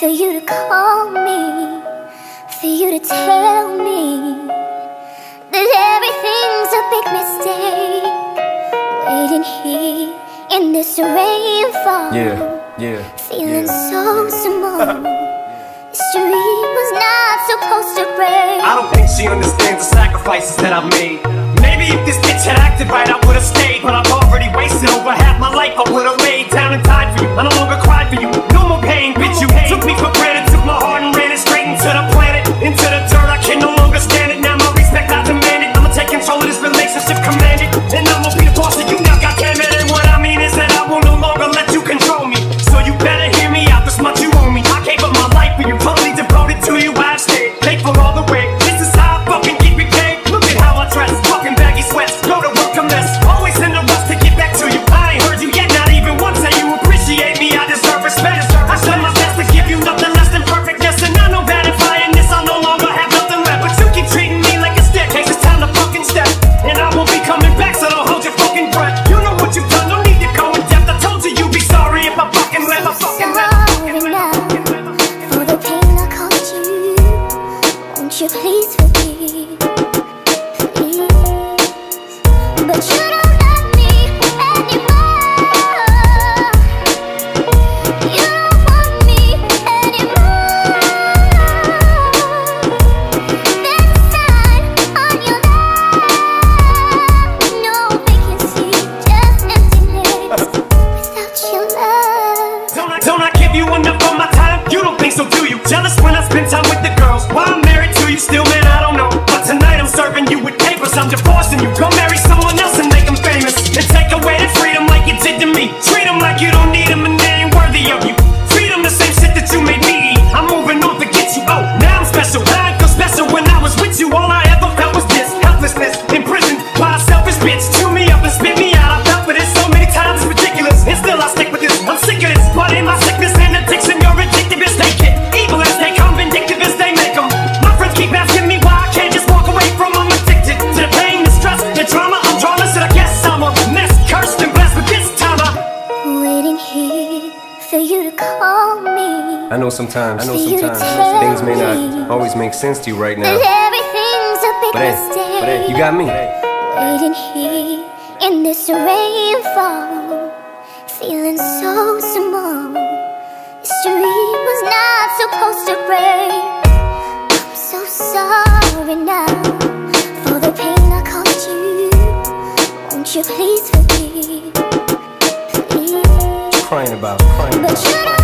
for you to call me, for you to tell me that everything's a big mistake. Waiting here in this rainfall, yeah, yeah, feeling yeah. so small. History was not supposed to break. I don't think she understands the sacrifices that I've made. Maybe if this bitch had acted right, I would've stayed, but I've already wasted over half my life. I would've. you please boss and you go marry someone else. for you to call me. I know sometimes, I know sometimes things may not always make sense to you right now. But everything's a big but mistake. But you got me. Waiting here in this rainfall, feeling so small. The street was not supposed to break. I'm so sorry now for the pain I caused you. Won't you please forgive? crying about? Crying about?